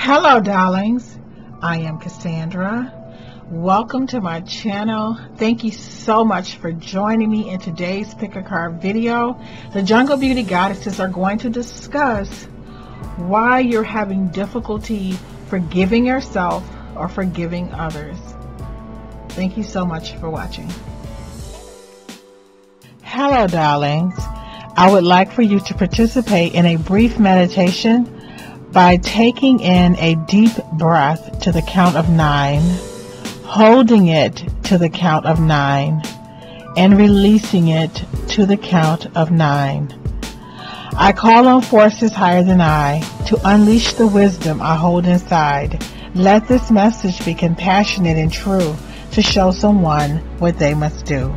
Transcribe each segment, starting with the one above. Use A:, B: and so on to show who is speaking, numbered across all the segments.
A: Hello, darlings. I am Cassandra. Welcome to my channel. Thank you so much for joining me in today's pick a card video. The Jungle Beauty Goddesses are going to discuss why you're having difficulty forgiving yourself or forgiving others. Thank you so much for watching. Hello, darlings. I would like for you to participate in a brief meditation by taking in a deep breath to the count of nine, holding it to the count of nine, and releasing it to the count of nine. I call on forces higher than I to unleash the wisdom I hold inside. Let this message be compassionate and true to show someone what they must do.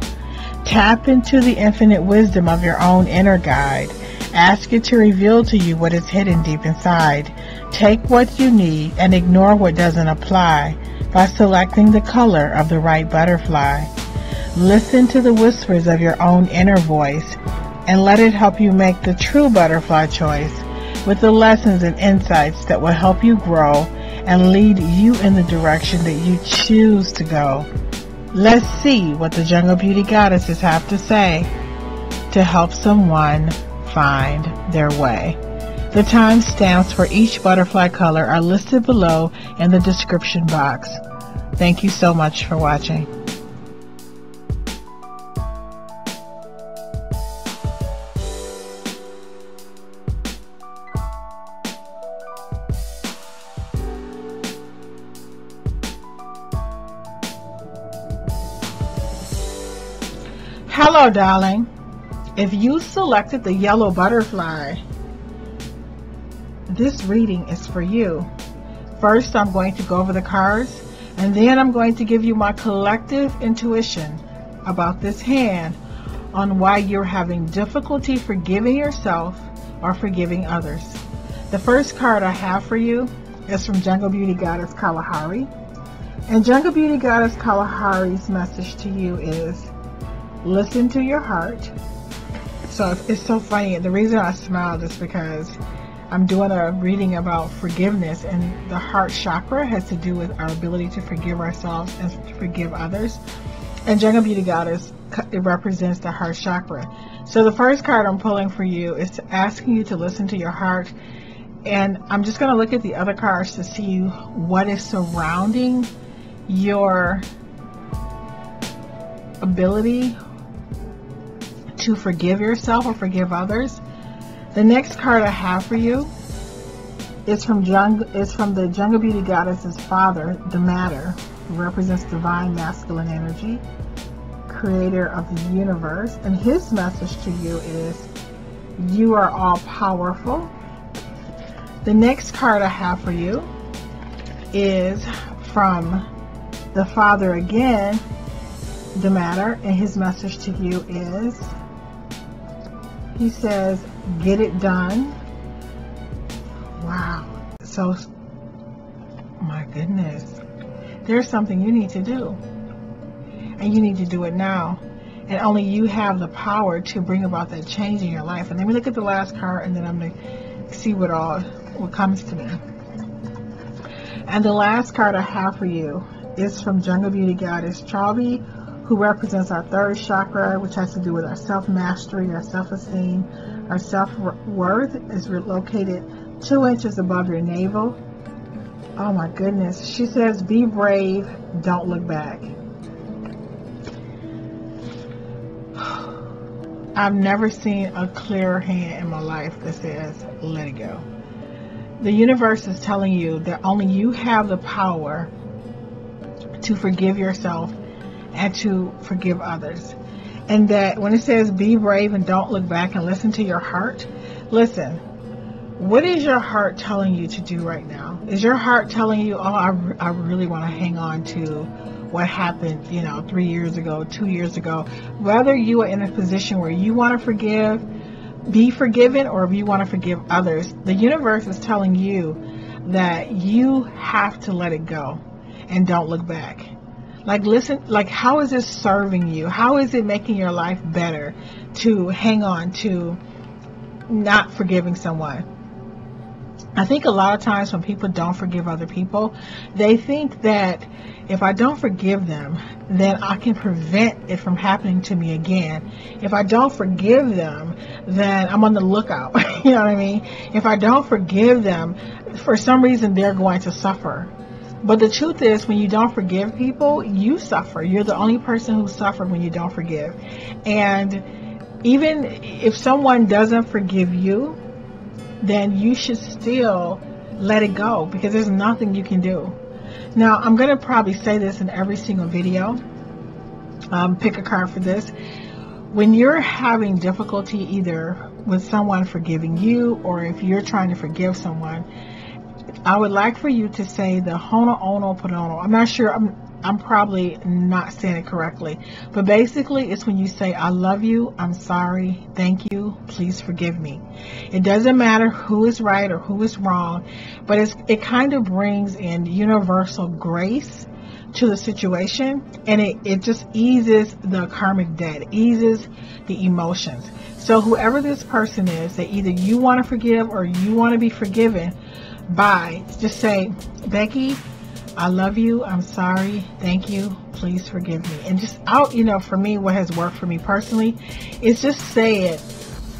A: Tap into the infinite wisdom of your own inner guide Ask it to reveal to you what is hidden deep inside. Take what you need and ignore what doesn't apply by selecting the color of the right butterfly. Listen to the whispers of your own inner voice and let it help you make the true butterfly choice with the lessons and insights that will help you grow and lead you in the direction that you choose to go. Let's see what the Jungle Beauty Goddesses have to say to help someone find their way. The timestamps for each butterfly color are listed below in the description box. Thank you so much for watching. Hello, darling. If you selected the yellow butterfly, this reading is for you. First, I'm going to go over the cards, and then I'm going to give you my collective intuition about this hand on why you're having difficulty forgiving yourself or forgiving others. The first card I have for you is from Jungle Beauty Goddess Kalahari. And Jungle Beauty Goddess Kalahari's message to you is listen to your heart it's so funny. The reason I smiled is because I'm doing a reading about forgiveness, and the heart chakra has to do with our ability to forgive ourselves and to forgive others. And Jungle Beauty Goddess it represents the heart chakra. So the first card I'm pulling for you is asking you to listen to your heart. And I'm just going to look at the other cards to see what is surrounding your ability to forgive yourself or forgive others. The next card I have for you is from Jung, is from the Jungle Beauty Goddess's father, the Matter, who represents divine masculine energy, creator of the universe. And his message to you is you are all powerful. The next card I have for you is from the Father again, the Matter, and his message to you is he says, get it done. Wow. So, my goodness. There's something you need to do. And you need to do it now. And only you have the power to bring about that change in your life. And let me look at the last card and then I'm going to see what all what comes to me. And the last card I have for you is from Jungle Beauty Goddess Charlie who represents our third chakra, which has to do with our self-mastery, our self-esteem, our self-worth is located two inches above your navel. Oh my goodness. She says, be brave, don't look back. I've never seen a clearer hand in my life that says, let it go. The universe is telling you that only you have the power to forgive yourself and to forgive others. And that when it says be brave and don't look back and listen to your heart, listen. What is your heart telling you to do right now? Is your heart telling you, oh, I, I really want to hang on to what happened, you know, three years ago, two years ago? Whether you are in a position where you want to forgive, be forgiven, or if you want to forgive others, the universe is telling you that you have to let it go and don't look back. Like, listen, like, how is this serving you? How is it making your life better to hang on to not forgiving someone? I think a lot of times when people don't forgive other people, they think that if I don't forgive them, then I can prevent it from happening to me again. If I don't forgive them, then I'm on the lookout. you know what I mean? If I don't forgive them, for some reason they're going to suffer. But the truth is, when you don't forgive people, you suffer. You're the only person who suffers when you don't forgive. And even if someone doesn't forgive you, then you should still let it go because there's nothing you can do. Now, I'm going to probably say this in every single video. Um, pick a card for this. When you're having difficulty either with someone forgiving you or if you're trying to forgive someone, I would like for you to say the Ho'oponopono. I'm not sure. I'm I'm probably not saying it correctly, but basically it's when you say, I love you, I'm sorry, thank you, please forgive me. It doesn't matter who is right or who is wrong, but it's, it kind of brings in universal grace to the situation and it, it just eases the karmic debt, eases the emotions. So whoever this person is, that either you want to forgive or you want to be forgiven by, just say, Becky, I love you. I'm sorry. Thank you. Please forgive me. And just out, you know, for me, what has worked for me personally is just say it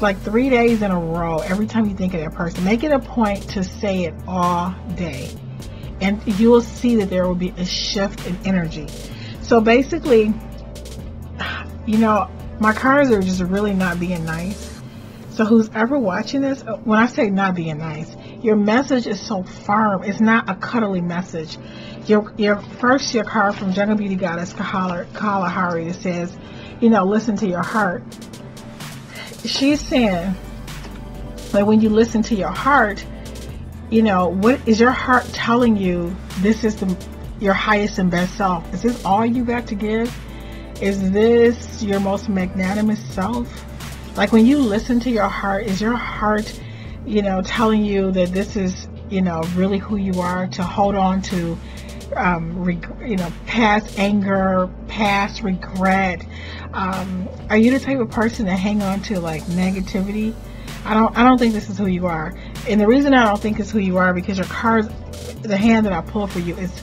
A: like three days in a row every time you think of that person. Make it a point to say it all day. And you will see that there will be a shift in energy. So basically, you know, my cards are just really not being nice. So who's ever watching this, uh, when I say not being nice, your message is so firm. It's not a cuddly message. Your your first your card from Jungle Beauty Goddess Kalahari that says, you know, listen to your heart. She's saying that when you listen to your heart, you know, what is your heart telling you? This is the your highest and best self. Is this all you got to give? Is this your most magnanimous self? Like when you listen to your heart, is your heart you know, telling you that this is, you know, really who you are, to hold on to, um, reg- you know, past anger, past regret. Um, are you the type of person to hang on to like negativity? I don't, I don't think this is who you are. And the reason I don't think it's who you are because your cards, the hand that I pull for you is,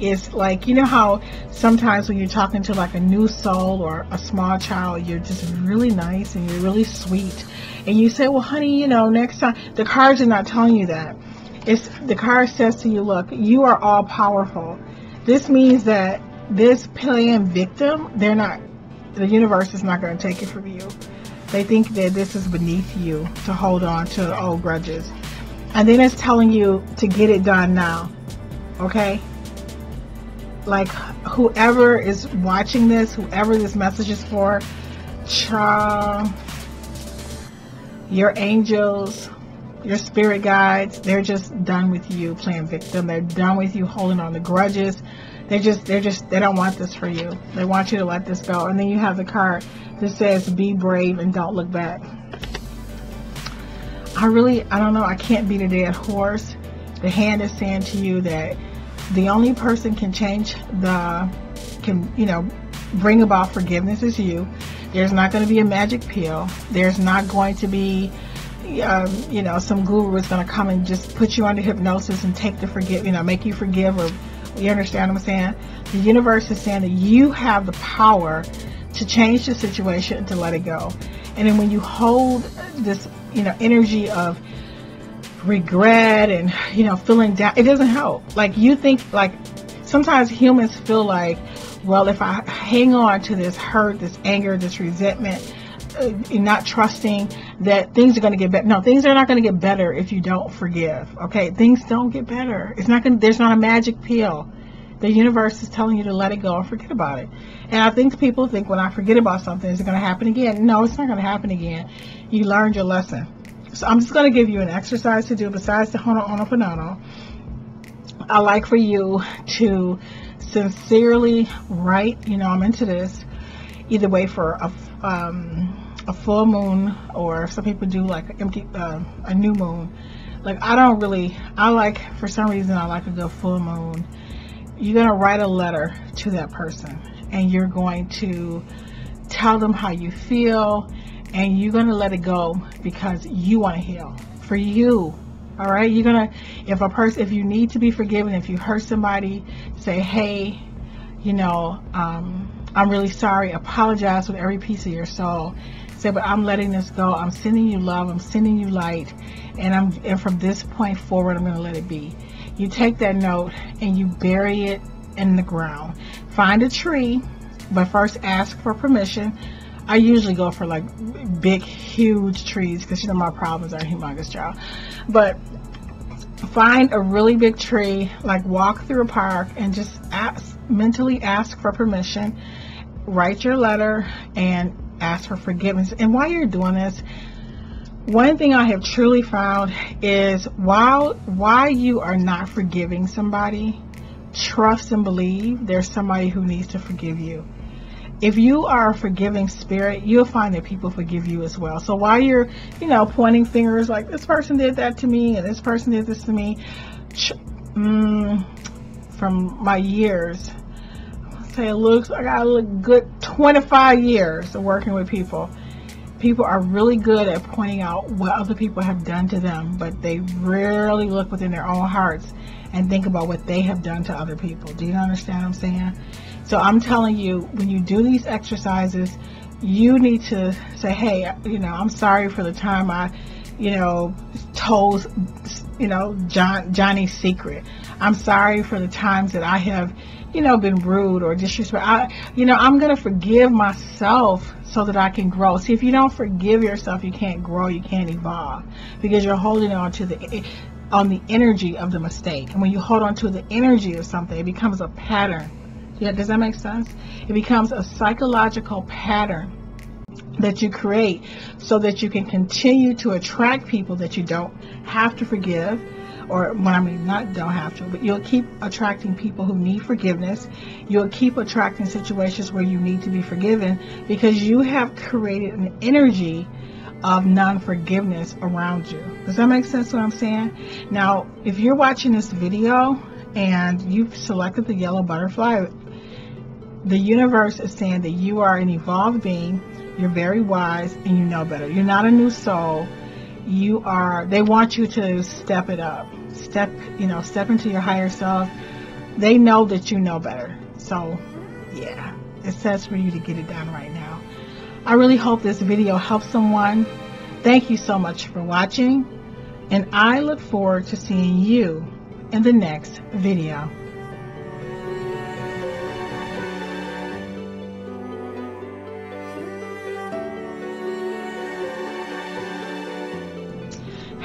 A: is like, you know how sometimes when you're talking to like a new soul or a small child, you're just really nice and you're really sweet and you say, well, honey, you know, next time, the cards are not telling you that. It's the card says to you, look, you are all powerful. This means that this playing victim, they're not, the universe is not going to take it from you. They think that this is beneath you to hold on to old grudges. And then it's telling you to get it done now. Okay? Like whoever is watching this, whoever this message is for, cha your angels, your spirit guides, they're just done with you playing victim. They're done with you holding on the grudges. They just, they're just, they don't want this for you. They want you to let this go. And then you have the card that says, be brave and don't look back. I really, I don't know, I can't beat a dead horse. The hand is saying to you that the only person can change the, can, you know, bring about forgiveness is you. There's not going to be a magic pill. There's not going to be, um, you know, some guru is going to come and just put you under hypnosis and take the forgive, you know, make you forgive or you understand what I'm saying? The universe is saying that you have the power to change the situation and to let it go. And then when you hold this, you know, energy of regret and, you know, feeling down, it doesn't help. Like you think, like sometimes humans feel like, well, if I hang on to this hurt, this anger, this resentment, uh, not trusting that things are going to get better. No, things are not going to get better if you don't forgive. Okay, things don't get better. It's not going. There's not a magic pill. The universe is telling you to let it go and forget about it. And I think people think when I forget about something, is it going to happen again? No, it's not going to happen again. You learned your lesson. So I'm just going to give you an exercise to do besides the Ho'oponopono. I like for you to sincerely write, you know, I'm into this, either way for a, um, a full moon or some people do like empty, uh, a new moon. Like I don't really, I like, for some reason I like a good full moon. You're going to write a letter to that person and you're going to tell them how you feel and you're going to let it go because you want to heal for you All right, you're gonna if a person if you need to be forgiven, if you hurt somebody, say, hey, you know, um, I'm really sorry. Apologize with every piece of your soul. Say, but I'm letting this go. I'm sending you love. I'm sending you light, and I'm and from this point forward, I'm gonna let it be. You take that note and you bury it in the ground. Find a tree, but first ask for permission. I usually go for like big, huge trees because you know my problems are humongous, child. But find a really big tree, like walk through a park and just ask, mentally ask for permission. Write your letter and ask for forgiveness. And while you're doing this, one thing I have truly found is while why you are not forgiving somebody, trust and believe there's somebody who needs to forgive you. If you are a forgiving spirit, you'll find that people forgive you as well. So while you're, you know, pointing fingers like this person did that to me and this person did this to me, mm, from my years, I say it looks, I got a good 25 years of working with people people are really good at pointing out what other people have done to them, but they rarely look within their own hearts and think about what they have done to other people. Do you understand what I'm saying? So I'm telling you, when you do these exercises, you need to say, hey, you know, I'm sorry for the time I, you know, told, you know, John, Johnny's secret. I'm sorry for the times that I have, you know, been rude or disrespectful. I, you know, I'm going to forgive myself so that I can grow. See, if you don't forgive yourself, you can't grow, you can't evolve because you're holding on to the on the energy of the mistake. And when you hold on to the energy of something, it becomes a pattern. Yeah, does that make sense? It becomes a psychological pattern that you create so that you can continue to attract people that you don't have to forgive or when I mean not don't have to, but you'll keep attracting people who need forgiveness. You'll keep attracting situations where you need to be forgiven because you have created an energy of non-forgiveness around you. Does that make sense what I'm saying? Now, if you're watching this video and you've selected the yellow butterfly, the universe is saying that you are an evolved being, you're very wise, and you know better. You're not a new soul. You are, they want you to step it up step, you know, step into your higher self, they know that you know better. So, yeah, it says for you to get it done right now. I really hope this video helps someone. Thank you so much for watching, and I look forward to seeing you in the next video.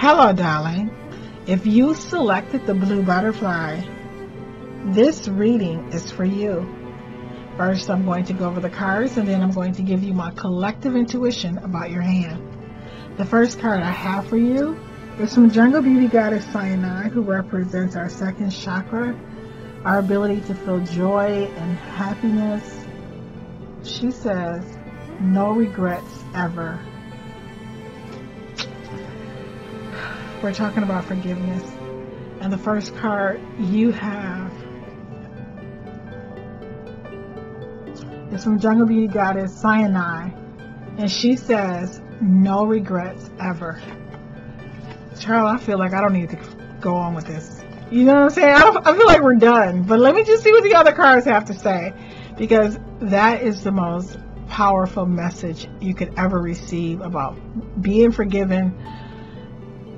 A: Hello, darling. If you selected the blue butterfly, this reading is for you. First, I'm going to go over the cards and then I'm going to give you my collective intuition about your hand. The first card I have for you is from Jungle Beauty Goddess Cyanide, who represents our second chakra, our ability to feel joy and happiness. She says, no regrets ever. We're talking about forgiveness. And the first card you have is from Jungle Beauty Goddess Cyanide. And she says, no regrets ever. Charles, I feel like I don't need to go on with this. You know what I'm saying? I, I feel like we're done. But let me just see what the other cards have to say. Because that is the most powerful message you could ever receive about being forgiven,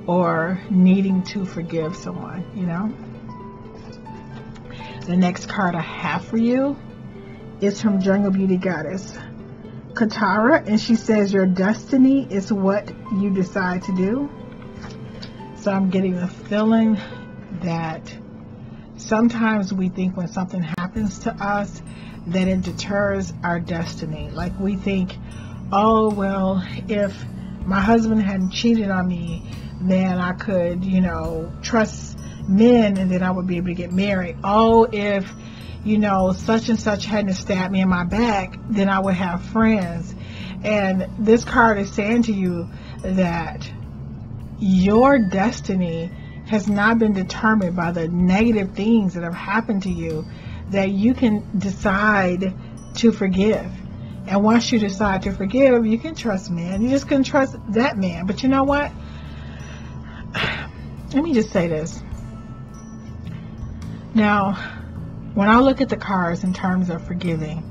A: or needing to forgive someone, you know. The next card I have for you is from Jungle Beauty Goddess Katara, and she says, Your destiny is what you decide to do. So I'm getting the feeling that sometimes we think when something happens to us that it deters our destiny. Like we think, oh, well, if my husband hadn't cheated on me, then I could, you know, trust men and then I would be able to get married. Oh, if, you know, such and such hadn't stabbed me in my back, then I would have friends. And this card is saying to you that your destiny has not been determined by the negative things that have happened to you, that you can decide to forgive. And once you decide to forgive, you can trust men. You just can trust that man. But you know what? Let me just say this. Now, when I look at the cards in terms of forgiving,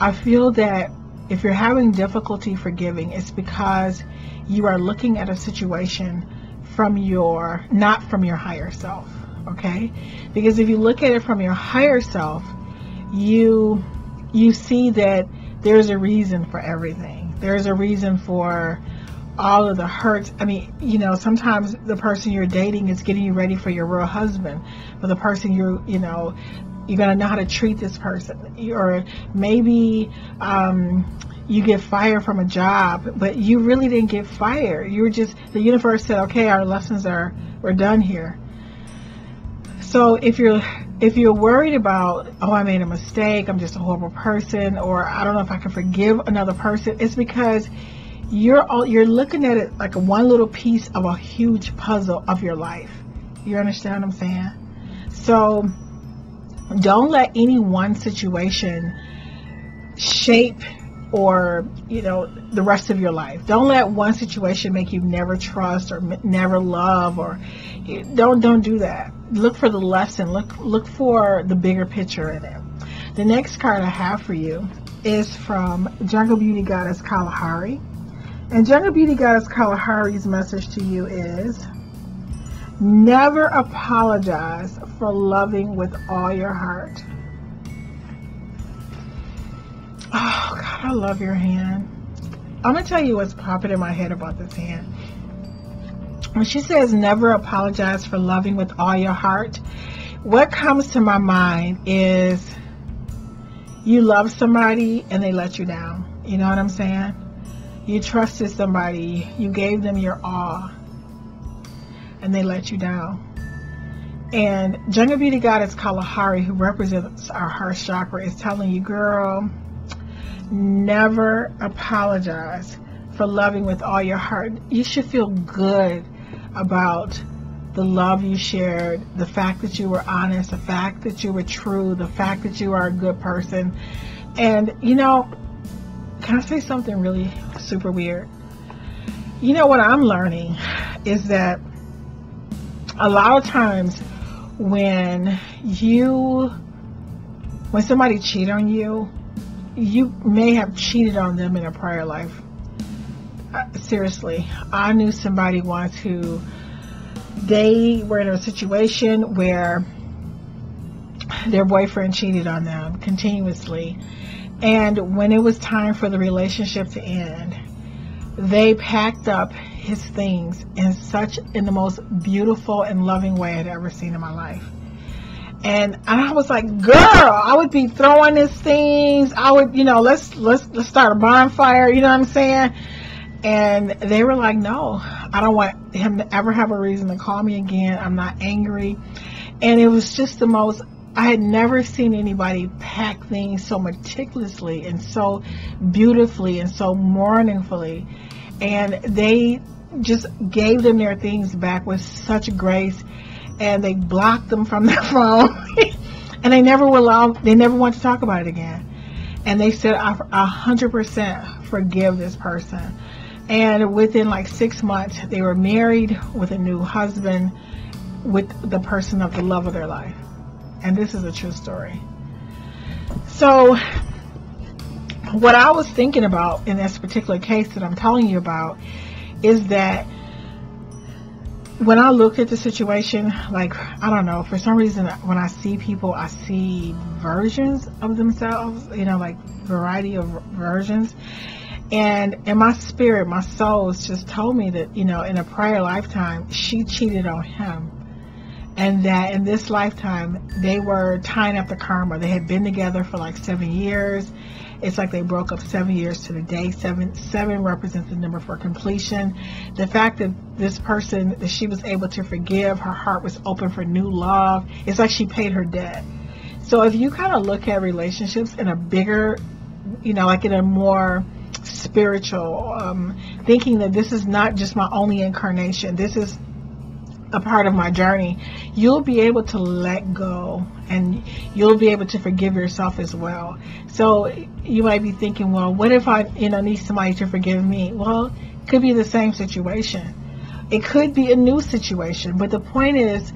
A: I feel that if you're having difficulty forgiving, it's because you are looking at a situation from your, not from your higher self. Okay? Because if you look at it from your higher self, you, you see that there's a reason for everything. There's a reason for all of the hurts. I mean, you know, sometimes the person you're dating is getting you ready for your real husband, but the person you're, you know, you're gonna know how to treat this person, or maybe um, you get fired from a job, but you really didn't get fired. You were just the universe said, okay, our lessons are we're done here. So if you're if you're worried about, oh, I made a mistake, I'm just a horrible person, or I don't know if I can forgive another person, it's because you're all, you're looking at it like one little piece of a huge puzzle of your life. You understand what I'm saying? So don't let any one situation shape or you know the rest of your life. Don't let one situation make you never trust or never love or don't don't do that. Look for the lesson. Look look for the bigger picture in it. The next card i have for you is from jungle beauty goddess kalahari and jungle beauty goddess kalahari's message to you is never apologize for loving with all your heart oh god i love your hand i'm gonna tell you what's popping in my head about this hand when she says never apologize for loving with all your heart, what comes to my mind is you love somebody and they let you down. You know what I'm saying? You trusted somebody, you gave them your all, and they let you down. And Jungle Beauty Goddess Kalahari, who represents our heart chakra, is telling you, girl, never apologize for loving with all your heart. You should feel good about the love you shared, the fact that you were honest, the fact that you were true, the fact that you are a good person. And, you know, can I say something really super weird? You know, what I'm learning is that a lot of times when you, when somebody cheat on you, you may have cheated on them in a prior life uh, seriously, I knew somebody once who they were in a situation where their boyfriend cheated on them continuously. And when it was time for the relationship to end, they packed up his things in such in the most beautiful and loving way I'd ever seen in my life. And I was like, girl, I would be throwing his things. I would, you know, let's let's let's start a bonfire, you know what I'm saying? And they were like, no, I don't want him to ever have a reason to call me again. I'm not angry. And it was just the most, I had never seen anybody pack things so meticulously and so beautifully and so mournfully. And they just gave them their things back with such grace and they blocked them from their phone. and they never will allow, they never want to talk about it again. And they said, I 100% forgive this person. And within like six months, they were married with a new husband with the person of the love of their life. And this is a true story. So, what I was thinking about in this particular case that I'm telling you about is that when I look at the situation, like, I don't know, for some reason, when I see people, I see versions of themselves, you know, like variety of versions. And in my spirit, my soul just told me that, you know, in a prior lifetime, she cheated on him. And that in this lifetime, they were tying up the karma. They had been together for like seven years. It's like they broke up seven years to the day. Seven, seven represents the number for completion. The fact that this person, that she was able to forgive, her heart was open for new love. It's like she paid her debt. So if you kind of look at relationships in a bigger, you know, like in a more spiritual, um, thinking that this is not just my only incarnation, this is a part of my journey, you'll be able to let go and you'll be able to forgive yourself as well. So you might be thinking, well, what if I, you know, need somebody to forgive me? Well, it could be the same situation. It could be a new situation, but the point is,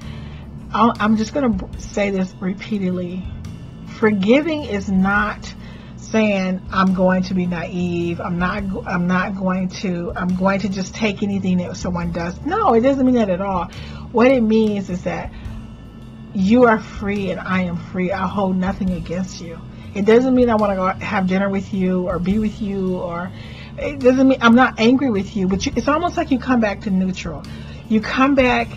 A: I'm just going to say this repeatedly. Forgiving is not saying I'm going to be naive. I'm not. I'm not going to. I'm going to just take anything that someone does. No, it doesn't mean that at all. What it means is that you are free and I am free. I hold nothing against you. It doesn't mean I want to go have dinner with you or be with you or it doesn't mean I'm not angry with you, but you, it's almost like you come back to neutral. You come back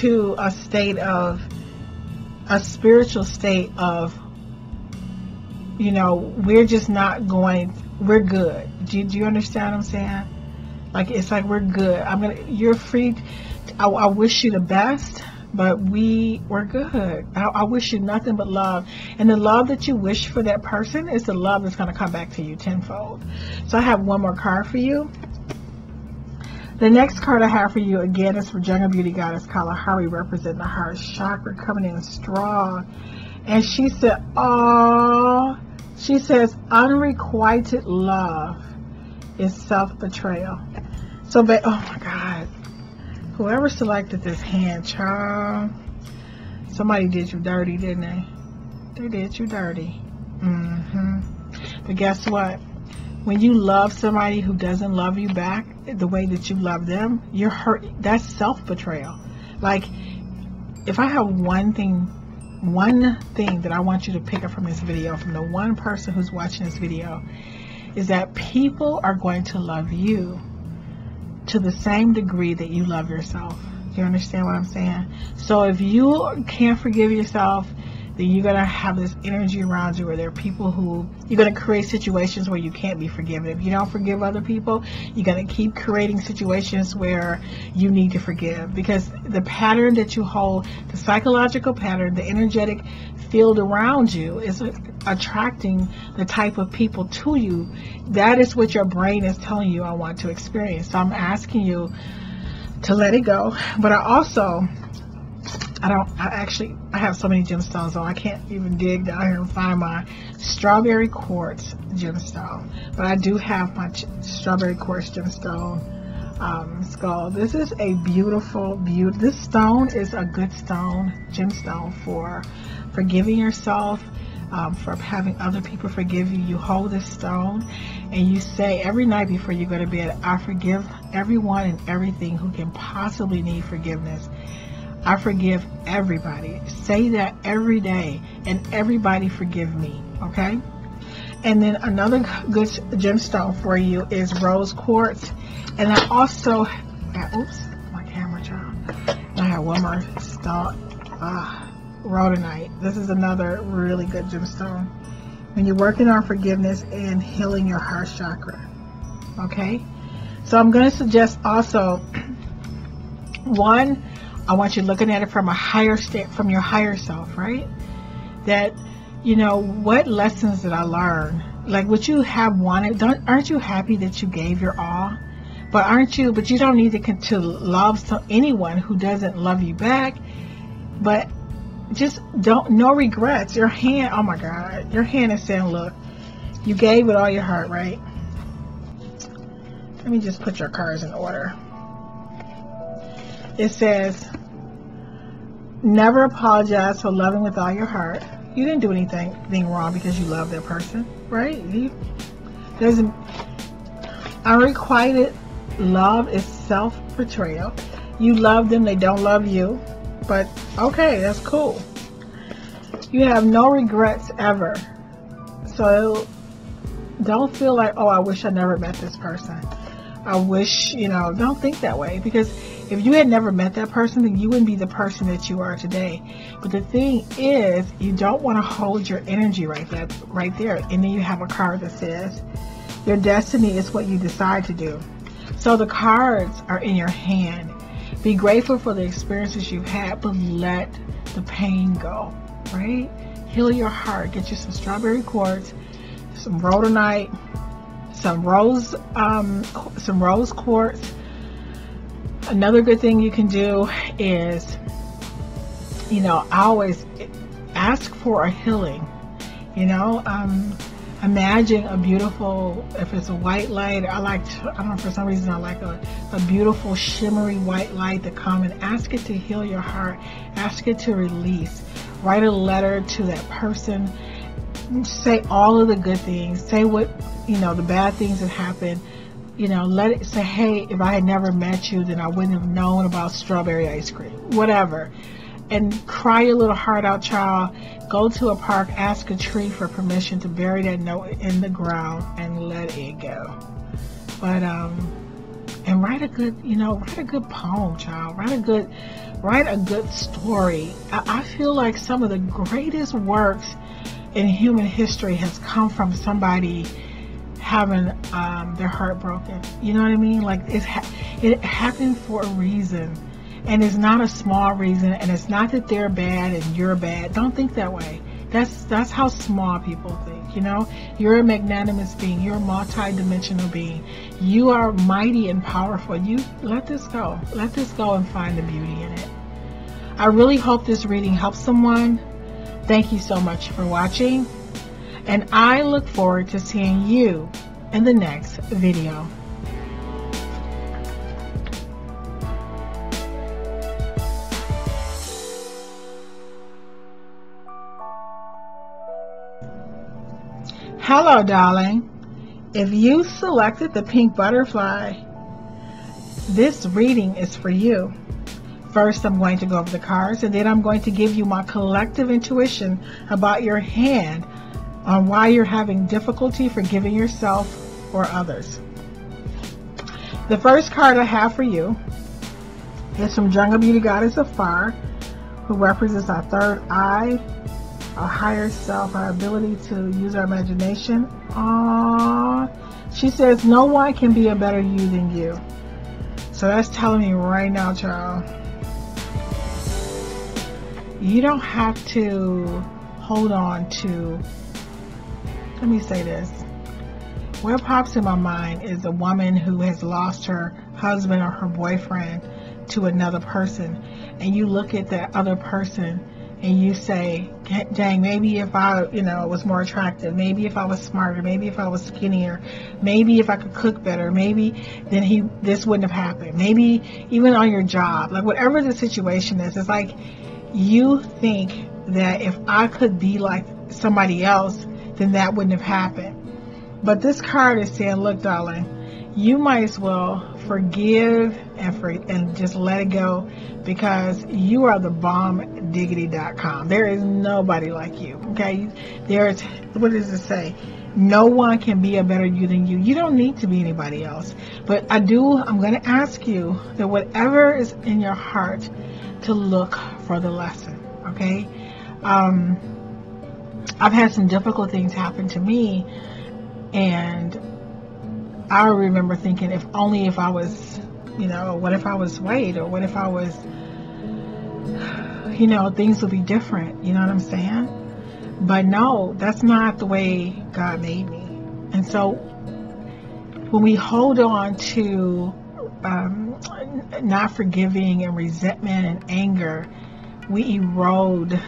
A: to a state of a spiritual state of you know, we're just not going we're good. Do you, do you understand what I'm saying? Like it's like we're good. I'm gonna you're free. I, I wish you the best but we were good. I, I, wish you nothing but love. And the love that you wish for that person is the love that's going to come back to you tenfold. So I have one more card for you. The next card I have for you again is for Jungle Beauty Goddess Kalahari representing the heart chakra coming in strong. And she said, Oh, she says, unrequited love is self betrayal. So, but oh my God Whoever selected this hand, child, somebody did you dirty, didn't they? They did you dirty. Mm-hmm. But guess what? When you love somebody who doesn't love you back the way that you love them, you're hurt. That's self-betrayal. Like, if I have one thing, one thing that I want you to pick up from this video, from the one person who's watching this video, is that people are going to love you to the same degree that you love yourself. You understand what I'm saying? So if you can't forgive yourself, then you're going to have this energy around you where there are people who you're going to create situations where you can't be forgiven. If you don't forgive other people, you're going to keep creating situations where you need to forgive because the pattern that you hold, the psychological pattern, the energetic field around you is attracting the type of people to you. That is what your brain is telling you I want to experience. So I'm asking you to let it go. But I also I don't, I actually, I have so many gemstones, so I can't even dig down here and find my strawberry quartz gemstone. But I do have my strawberry quartz gemstone um, skull. This is a beautiful, beautiful, this stone is a good stone, gemstone for forgiving yourself, um, for having other people forgive you. You hold this stone and you say every night before you go to bed, I forgive everyone and everything who can possibly need forgiveness. I forgive everybody. Say that every day, and everybody forgive me, okay? And then another good gemstone for you is rose quartz. And I also, oops, my camera child. I have one more stone, ah, rhodonite. This is another really good gemstone. When you're working on forgiveness and healing your heart chakra, okay? So I'm going to suggest also, one, I want you looking at it from a higher state, from your higher self, right? That, you know, what lessons did I learn? Like, what you have wanted, don't, aren't you happy that you gave your all? But aren't you, but you don't need to, to love anyone who doesn't love you back. But just don't, no regrets. Your hand, oh my God, your hand is saying, look, you gave with all your heart, right? Let me just put your cards in order it says, never apologize for loving with all your heart. You didn't do anything, anything wrong because you love that person, right? You, there's unrequited love is self-betrayal. You love them, they don't love you. But okay, that's cool. You have no regrets ever. So don't feel like, oh, I wish I never met this person. I wish, you know, don't think that way because if you had never met that person, then you wouldn't be the person that you are today. But the thing is, you don't want to hold your energy right there, right there. And then you have a card that says, your destiny is what you decide to do. So the cards are in your hand. Be grateful for the experiences you've had, but let the pain go, right? Heal your heart. Get you some strawberry quartz, some rhodonite, some rose um, some rose quartz. Another good thing you can do is, you know, always ask for a healing. You know, um, imagine a beautiful, if it's a white light, I like, I don't know, for some reason I like a, a beautiful shimmery white light to come and ask it to heal your heart, ask it to release. Write a letter to that person. Say all of the good things. Say what, you know, the bad things that happened. You know, let it say, hey, if I had never met you, then I wouldn't have known about strawberry ice cream. Whatever and cry your little heart out, child. Go to a park, ask a tree for permission to bury that note in the ground and let it go. But um, and write a good, you know, write a good poem, child. Write a good, write a good story. I, I feel like some of the greatest works in human history has come from somebody having um, their heart broken. You know what I mean? Like it's ha- it happened for a reason and it's not a small reason, and it's not that they're bad and you're bad. Don't think that way. That's that's how small people think. You know, you're a magnanimous being. You're a multi-dimensional being. You are mighty and powerful. You let this go. Let this go and find the beauty in it. I really hope this reading helps someone. Thank you so much for watching, and I look forward to seeing you in the next video. Hello, darling. If you selected the pink butterfly, this reading is for you. First, I'm going to go over the cards, and then I'm going to give you my collective intuition about your hand on why you're having difficulty forgiving yourself or others. The first card I have for you is from Jungle Beauty Goddess of Fire, who represents our third eye, our higher self, our ability to use our imagination. Aww. She says, no one can be a better you than you. So that's telling me right now, child. You don't have to hold on to, let me say this. What pops in my mind is a woman who has lost her husband or her boyfriend to another person. And you look at that other person and you say, dang, maybe if I, you know, was more attractive, maybe if I was smarter, maybe if I was skinnier, maybe if I could cook better, maybe then he, this wouldn't have happened. Maybe even on your job, like whatever the situation is, it's like you think that if I could be like somebody else, then that wouldn't have happened. But this card is saying, look, darling, you might as well forgive and, for, and just let it go because you are the bomb diggity.com. There is nobody like you. Okay. There's, what does it say? No one can be a better you than you. You don't need to be anybody else. But I do, I'm going to ask you that whatever is in your heart to look for the lesson. Okay. Um, I've had some difficult things happen to me and I remember thinking, if only if I was, you know, what if I was white or what if I was, you know, things would be different. You know what I'm saying? But no, that's not the way God made me. And so when we hold on to um, not forgiving and resentment and anger, we erode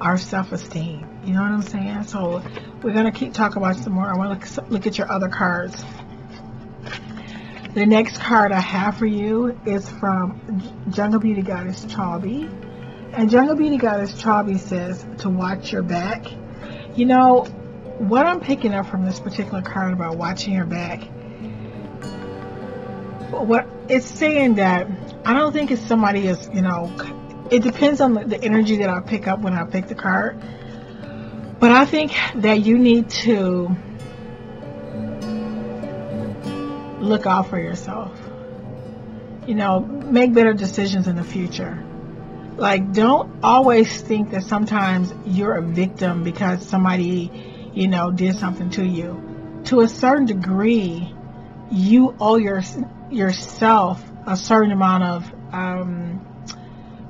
A: our self-esteem. You know what I'm saying? So we're going to keep talking about some more. I want to look, at your other cards. The next card I have for you is from Jungle Beauty Goddess Chauby. And Jungle Beauty Goddess Chauby says to watch your back. You know, what I'm picking up from this particular card about watching your back, what it's saying that I don't think it's somebody is, you know, it depends on the energy that I pick up when I pick the card. But I think that you need to look out for yourself. You know, make better decisions in the future. Like, don't always think that sometimes you're a victim because somebody, you know, did something to you. To a certain degree, you owe your yourself a certain amount of um,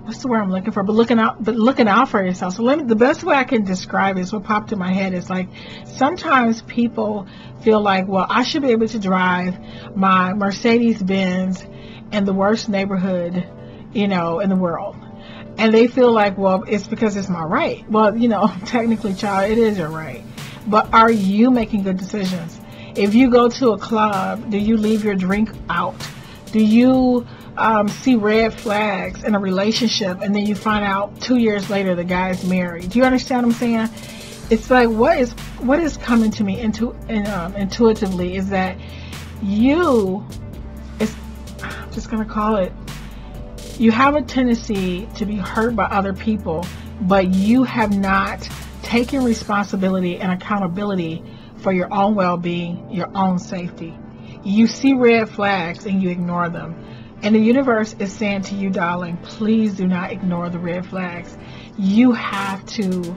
A: what's the word I'm looking for? But looking out, but looking out for yourself. So let me, the best way I can describe is what popped in my head is like sometimes people feel like, well, I should be able to drive my Mercedes Benz in the worst neighborhood, you know, in the world. And they feel like, well, it's because it's my right. Well, you know, technically, child, it is your right. but are you making good decisions? If you go to a club, do you leave your drink out? Do you um, see red flags in a relationship and then you find out two years later the guy's married? Do you understand what I'm saying? It's like what is what is coming to me into um, intuitively is that you is I'm just gonna call it you have a tendency to be hurt by other people, but you have not taken responsibility and accountability for your own well being, your own safety. You see red flags and you ignore them. And the universe is saying to you, darling, please do not ignore the red flags. You have to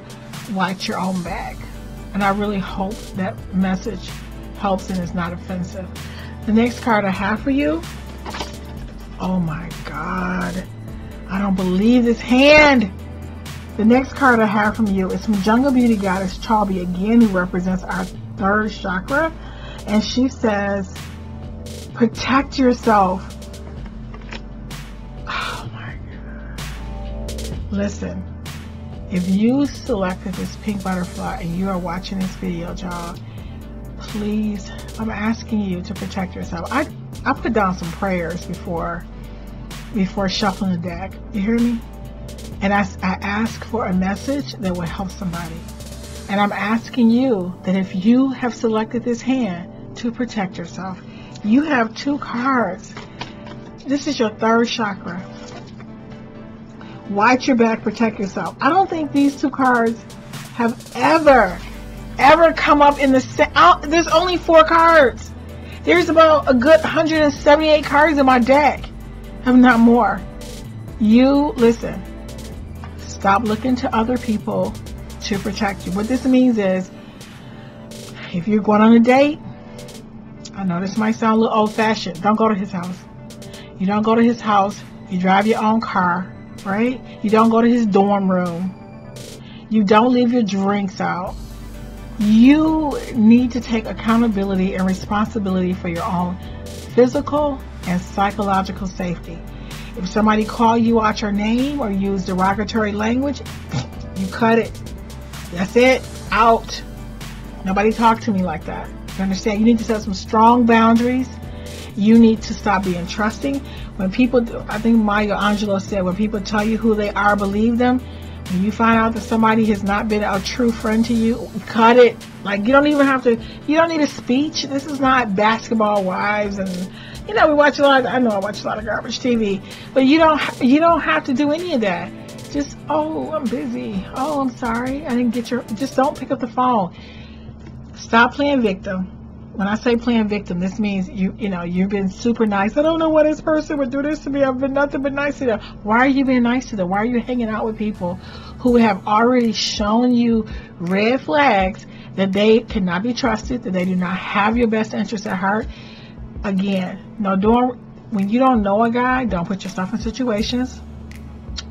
A: watch your own back. And I really hope that message helps and is not offensive. The next card I have for you. Oh my God. I don't believe this hand. The next card I have from you is from Jungle Beauty Goddess Chalby again, who represents our third chakra. And she says, protect yourself. Listen, if you selected this pink butterfly and you are watching this video, y'all, please, I'm asking you to protect yourself. I, I put down some prayers before before shuffling the deck. You hear me? And I, I ask for a message that will help somebody. And I'm asking you that if you have selected this hand to protect yourself, you have two cards. This is your third chakra. Watch your back, protect yourself. I don't think these two cards have ever, ever come up in the same. Uh, there's only four cards. There's about a good 178 cards in my deck, if not more. You, listen, stop looking to other people to protect you. What this means is, if you're going on a date, I know this might sound a little old fashioned. Don't go to his house. You don't go to his house. You drive your own car, right? You don't go to his dorm room. You don't leave your drinks out. You need to take accountability and responsibility for your own physical and psychological safety. If somebody call you out your name or use derogatory language, you cut it. That's it. Out. Nobody talk to me like that. You understand? You need to set some strong boundaries. You need to stop being trusting. When people, I think Maya Angelou said, when people tell you who they are, believe them. When you find out that somebody has not been a true friend to you, cut it. Like you don't even have to. You don't need a speech. This is not basketball wives and you know we watch a lot. Of, I know I watch a lot of garbage TV, but you don't. You don't have to do any of that. Just oh, I'm busy. Oh, I'm sorry. I didn't get your. Just don't pick up the phone. Stop playing victim. When I say playing victim, this means you you know you've been super nice. I don't know why this person would do this to me. I've been nothing but nice to them. Why are you being nice to them? Why are you hanging out with people who have already shown you red flags that they cannot be trusted, that they do not have your best interest at heart? Again, no doing when you don't know a guy, don't put yourself in situations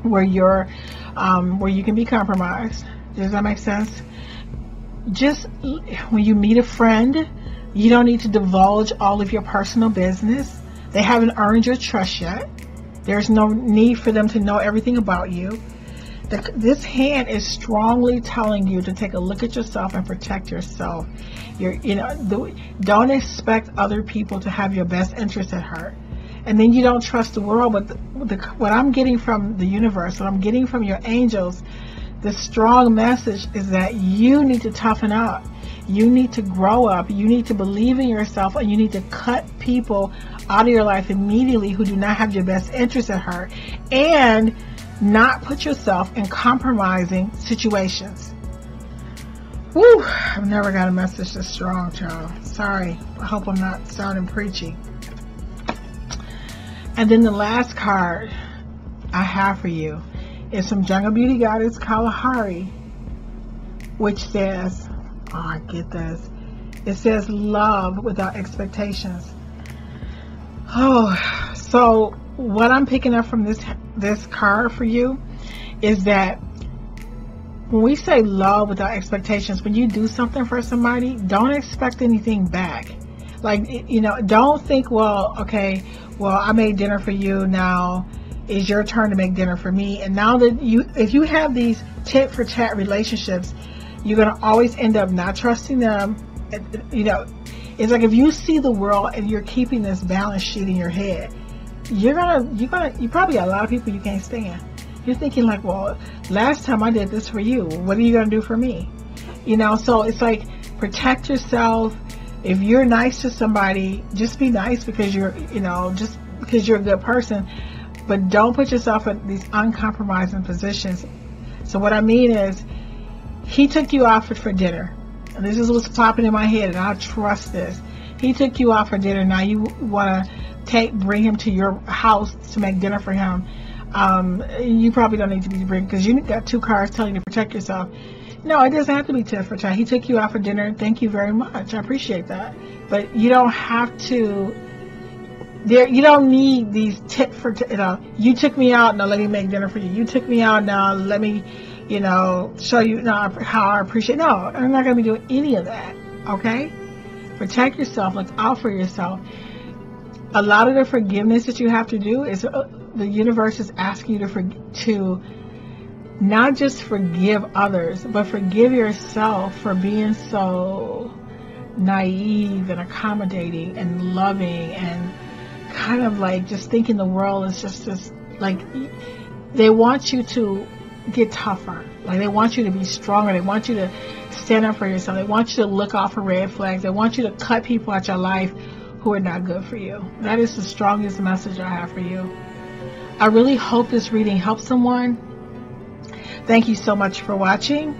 A: where you're um, where you can be compromised. Does that make sense? just when you meet a friend, you don't need to divulge all of your personal business. They haven't earned your trust yet. There's no need for them to know everything about you. The, this hand is strongly telling you to take a look at yourself and protect yourself. You're, you know, the, don't expect other people to have your best interest at heart. And then you don't trust the world. But the, what I'm getting from the universe, what I'm getting from your angels, the strong message is that you need to toughen up. You need to grow up. You need to believe in yourself and you need to cut people out of your life immediately who do not have your best interest at heart and not put yourself in compromising situations. Woo! I've never got a message this strong, child. Sorry. I hope I'm not sounding preachy. And then the last card I have for you is from Jungle Beauty Goddess Kalahari, which says, oh, I get this. It says love without expectations. Oh, so what I'm picking up from this this card for you is that when we say love without expectations, when you do something for somebody, don't expect anything back. Like, you know, don't think, well, okay, well, I made dinner for you now it's your turn to make dinner for me. And now that you, if you have these tit for tat relationships, you're going to always end up not trusting them. You know, it's like if you see the world and you're keeping this balance sheet in your head, you're gonna you're gonna you probably got a lot of people you can't stand. You're thinking like, well, last time I did this for you, what are you gonna do for me? You know, so it's like protect yourself. If you're nice to somebody, just be nice because you're you know just because you're a good person, but don't put yourself in these uncompromising positions. So what I mean is, he took you out for, for dinner. And this is what's popping in my head, and I trust this. He took you out for dinner. Now you want to take bring him to your house to make dinner for him. Um, you probably don't need to be bring because you got two cars telling you to protect yourself. No, it doesn't have to be tit for tat. He took you out for dinner. Thank you very much. I appreciate that. But you don't have to. There, you don't need these tit for. You know, you took me out. Now let me make dinner for you. You took me out. Now let me, you know, show you now how I appreciate. No, I'm not going to be doing any of that. Okay. Protect yourself. Look out for yourself. A lot of the forgiveness that you have to do is uh, the universe is asking you to for, to not just forgive others, but forgive yourself for being so naive and accommodating and loving and kind of like just thinking the world is just this like they want you to get tougher. Like they want you to be stronger. They want you to stand up for yourself. They want you to look off for red flags. They want you to cut people out your life who are not good for you. That is the strongest message I have for you. I really hope this reading helps someone. Thank you so much for watching,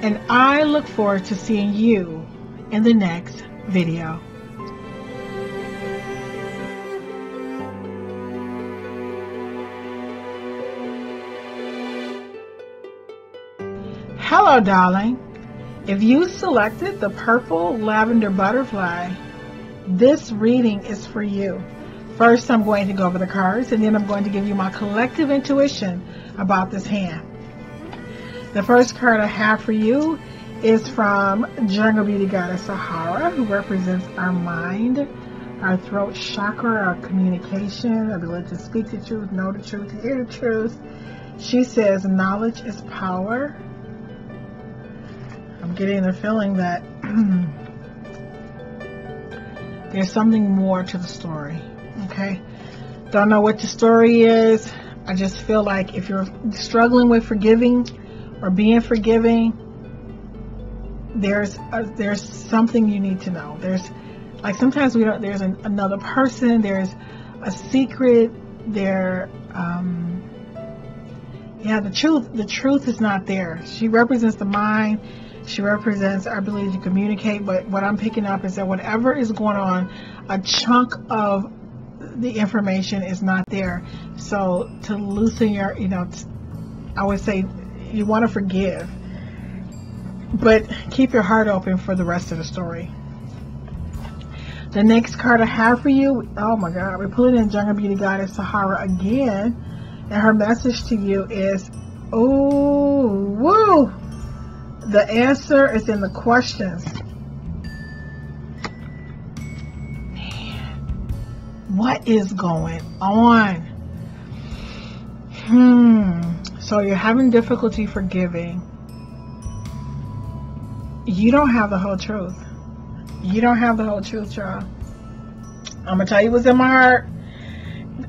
A: and I look forward to seeing you in the next video. Hello, darling. If you selected the purple lavender butterfly, this reading is for you. First, I'm going to go over the cards, and then I'm going to give you my collective intuition about this hand. The first card I have for you is from Jungle Beauty Goddess Sahara, who represents our mind, our throat chakra, our communication, ability to speak the truth, know the truth, hear the truth. She says, knowledge is power. Getting the feeling that there's something more to the story. Okay? Don't know what the story is. I just feel like if you're struggling with forgiving, or being forgiving, there's a, there's something you need to know. There's like sometimes we don't. There's an, another person. There's a secret. There. Um, yeah, the truth. The truth is not there. She represents the mind. She represents our ability to communicate. But what I'm picking up is that whatever is going on, a chunk of the information is not there. So to loosen your, you know, I would say you want to forgive, but keep your heart open for the rest of the story. The next card I have for you, oh my God, we're pulling in Jungle Beauty Goddess Sahara again, and her message to you is, oh, woo! The answer is in the questions. Man, what is going on? Hmm. So you're having difficulty forgiving. You don't have the whole truth. You don't have the whole truth, y'all. I'm gonna tell you what's in my heart.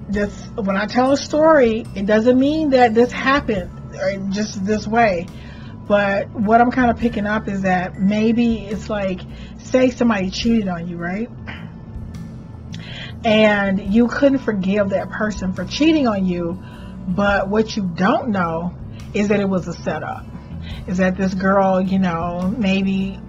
A: This when I tell a story, it doesn't mean that this happened or just this way. But what I'm kind of picking up is that maybe it's like, say somebody cheated on you, right? And you couldn't forgive that person for cheating on you, but what you don't know is that it was a setup. Is that this girl, you know, maybe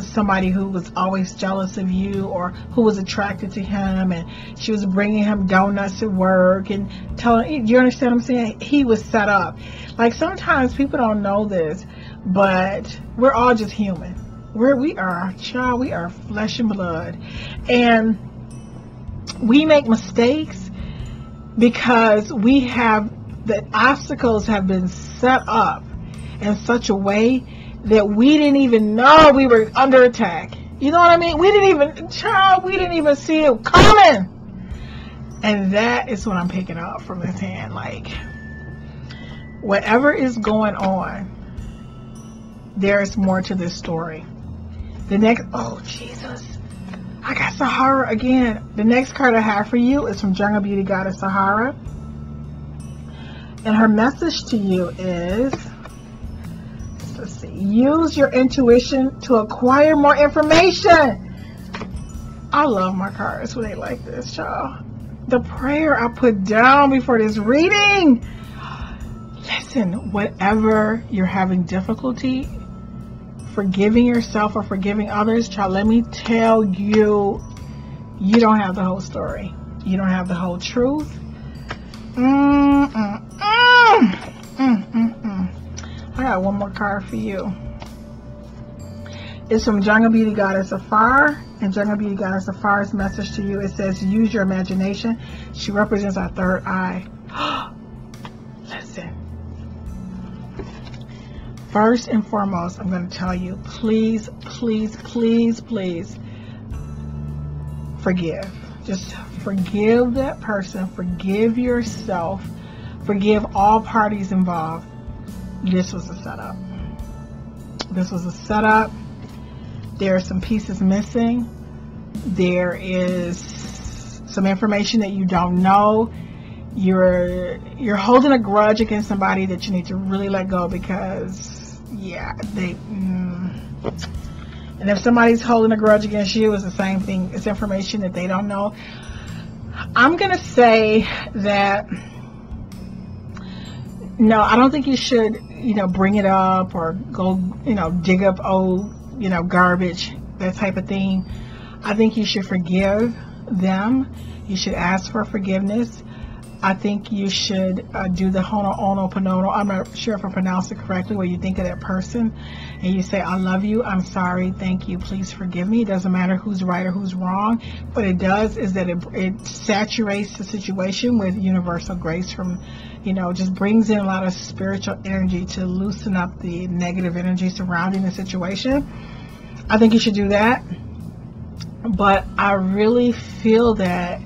A: somebody who was always jealous of you or who was attracted to him and she was bringing him donuts to work and telling, you understand what I'm saying? He was set up. Like sometimes people don't know this, but we're all just human. We're, we are, child, we are flesh and blood. And we make mistakes because we have the obstacles have been set up in such a way that we didn't even know we were under attack. You know what I mean? We didn't even, child, we didn't even see it coming. And that is what I'm picking up from this hand. Like, whatever is going on, there's more to this story. The next, oh Jesus, I got Sahara again. The next card I have for you is from Jungle Beauty Goddess Sahara. And her message to you is, let's see, use your intuition to acquire more information. I love my cards when they like this, y'all. The prayer I put down before this reading. Listen, whatever you're having difficulty forgiving yourself or forgiving others, child, let me tell you, you don't have the whole story. You don't have the whole truth. Mm, mm, mm. I got one more card for you. It's from Jungle Beauty Goddess of Fire. And Jungle Beauty Goddess of Fire's message to you, it says, use your imagination. She represents our third eye. First and foremost, I'm going to tell you, please, please, please, please forgive. Just forgive that person, forgive yourself, forgive all parties involved. This was a setup. This was a setup. There are some pieces missing. There is some information that you don't know. You're you're holding a grudge against somebody that you need to really let go because yeah, they. Mm, and if somebody's holding a grudge against you, it's the same thing. It's information that they don't know. I'm gonna say that. No, I don't think you should, you know, bring it up or go, you know, dig up old, you know, garbage, that type of thing. I think you should forgive them. You should ask for forgiveness. I think you should uh, do the Ho'oponopono. I'm not sure if I pronounced it correctly, where you think of that person and you say, I love you, I'm sorry, thank you, please forgive me. It doesn't matter who's right or who's wrong. What it does is that it, it saturates the situation with universal grace from, you know, just brings in a lot of spiritual energy to loosen up the negative energy surrounding the situation. I think you should do that. But I really feel that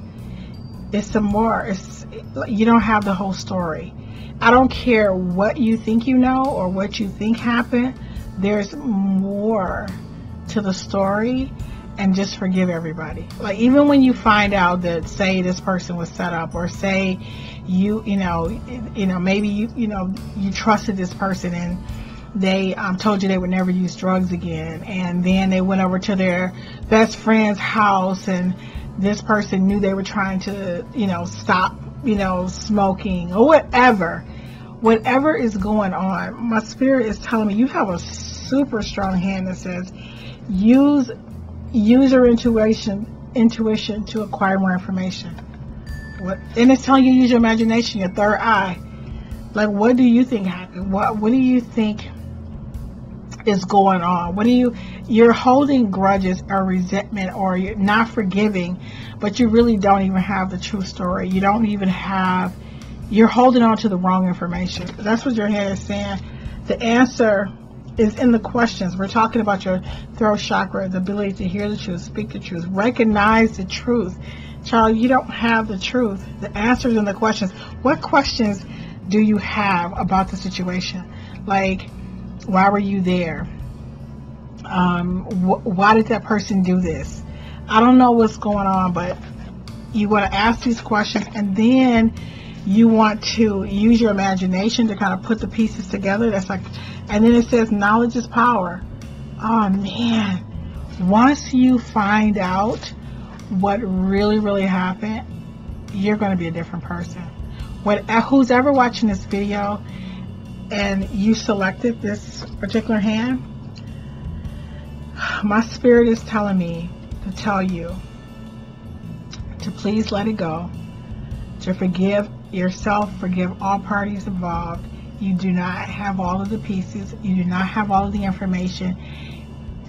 A: it's some more. It's you don't have the whole story. I don't care what you think you know or what you think happened. There's more to the story and just forgive everybody. Like even when you find out that say this person was set up or say you you know you know maybe you you know you trusted this person and they um, told you they would never use drugs again and then they went over to their best friend's house and this person knew they were trying to you know stop you know, smoking or whatever, whatever is going on, my spirit is telling me you have a super strong hand that says use use your intuition intuition to acquire more information. What and it's telling you use your imagination, your third eye. Like what do you think happened? What what do you think is going on? What do you you're holding grudges or resentment or you're not forgiving, but you really don't even have the true story. You don't even have you're holding on to the wrong information. That's what your head is saying. The answer is in the questions. We're talking about your throat chakra, the ability to hear the truth, speak the truth, recognize the truth. Child, you don't have the truth. The answers in the questions. What questions do you have about the situation? Like, why were you there? Um, wh- why did that person do this? I don't know what's going on, but you want to ask these questions and then you want to use your imagination to kind of put the pieces together. That's like, and then it says knowledge is power. Oh man, once you find out what really, really happened, you're going to be a different person. What, who's ever watching this video and you selected this particular hand, my spirit is telling me to tell you to please let it go, to forgive yourself, forgive all parties involved. You do not have all of the pieces, you do not have all of the information.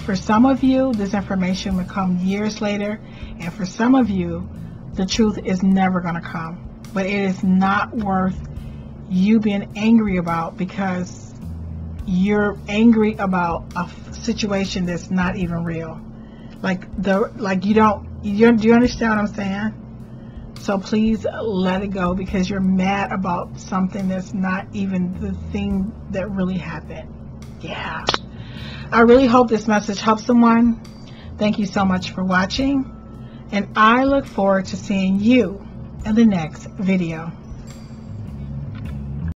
A: For some of you, this information will come years later, and for some of you, the truth is never going to come. But it is not worth you being angry about because you're angry about a situation that's not even real. Like the like you don't you do you understand what I'm saying? So please let it go because you're mad about something that's not even the thing that really happened. Yeah. I really hope this message helps someone. Thank you so much for watching, and I look forward to seeing you in the next video.